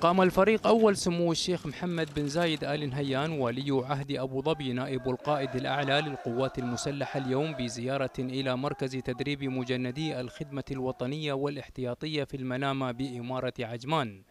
قام الفريق أول سمو الشيخ محمد بن زايد آل نهيان ولي عهد أبو ظبي نائب القائد الأعلى للقوات المسلحة اليوم بزيارة إلى مركز تدريب مجندي الخدمة الوطنية والاحتياطية في المنامة بإمارة عجمان.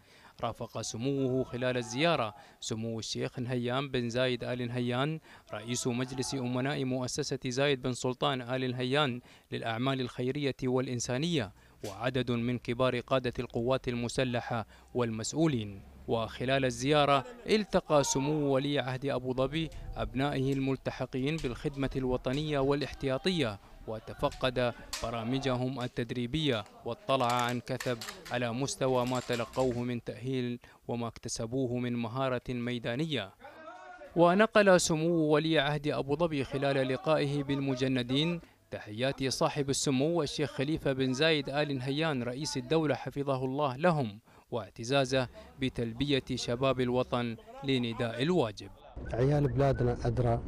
رافق سموه خلال الزيارة. سمو الشيخ نهيان بن زايد آل نهيان رئيس مجلس أمناء مؤسسة زايد بن سلطان آل نهيان للأعمال الخيرية والإنسانية. وعدد من كبار قادة القوات المسلحة والمسؤولين. وخلال الزيارة التقى سمو ولي عهد أبو ظبي أبنائه الملتحقين بالخدمة الوطنية والاحتياطية وتفقد برامجهم التدريبية واطلع عن كثب على مستوى ما تلقوه من تأهيل وما اكتسبوه من مهارة ميدانية. ونقل سمو ولي عهد أبو ظبي خلال لقائه بالمجندين تحيات صاحب السمو الشيخ خليفة بن زايد آل نهيان رئيس الدولة حفظه الله لهم واعتزازه بتلبية شباب الوطن لنداء الواجب. عيال بلادنا أدرى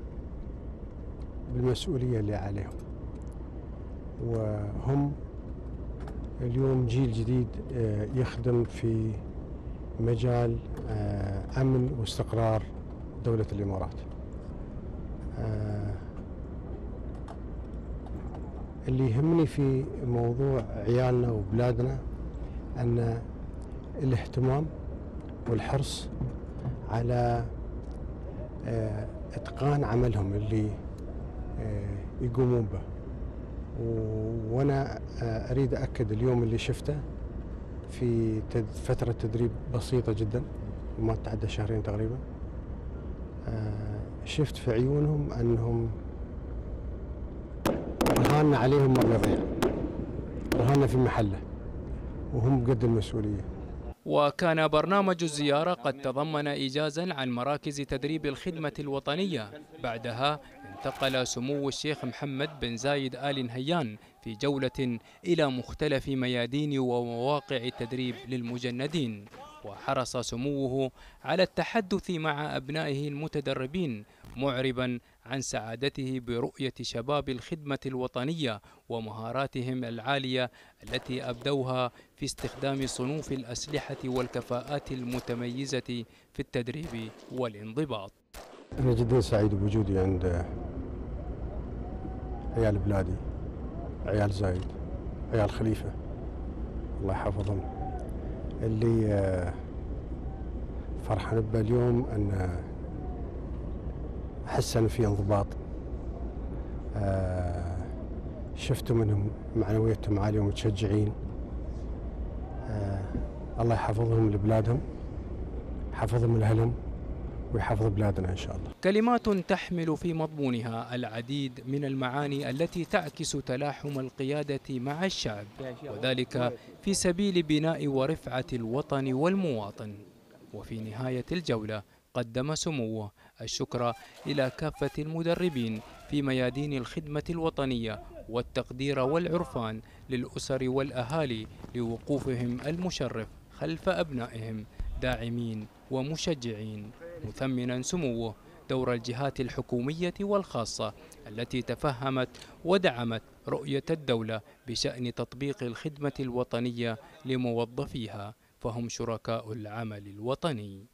بالمسؤولية اللي عليهم. وهم اليوم جيل جديد آه، يخدم في مجال آه، أمن واستقرار دولة الإمارات. آه، اللي يهمني في موضوع عيالنا وبلادنا أن الاهتمام والحرص على إتقان عملهم اللي يقومون به. وأنا أريد اكد اليوم اللي شفته في فترة تدريب بسيطة جدا ما تعدى شهرين تقريبا شفت في عيونهم أنهم رهاننا عليهم ما بيضيع رهاننا في محله. وهم قد المسؤولية. وكان برنامج الزيارة قد تضمن إيجازا عن مراكز تدريب الخدمة الوطنية. بعدها انتقل سمو الشيخ محمد بن زايد آل نهيان في جولة إلى مختلف ميادين ومواقع التدريب للمجندين. وحرص سموه على التحدث مع أبنائه المتدربين معربا عن سعادته برؤية شباب الخدمة الوطنية ومهاراتهم العالية التي أبدوها في استخدام صنوف الأسلحة والكفاءات المتميزة في التدريب والانضباط. أنا جدا سعيد بوجودي عند عيال بلادي عيال زايد عيال خليفة. الله يحفظهم. اللي فرحان به اليوم أن أن في انضباط. شفتوا منهم معنويتهم عالية ومتشجعين. الله يحفظهم لبلادهم حفظهم لأهلهم ويحفظ بلادنا إن شاء الله. كلمات تحمل في مضمونها العديد من المعاني التي تعكس تلاحم القيادة مع الشعب وذلك في سبيل بناء ورفعة الوطن والمواطن. وفي نهاية الجولة قدم سموه. الشكر إلى كافة المدربين في ميادين الخدمة الوطنية والتقدير والعرفان للأسر والأهالي لوقوفهم المشرف خلف أبنائهم داعمين ومشجعين. مثمنا سموه دور الجهات الحكومية والخاصة التي تفهمت ودعمت رؤية الدولة بشأن تطبيق الخدمة الوطنية لموظفيها فهم شركاء العمل الوطني.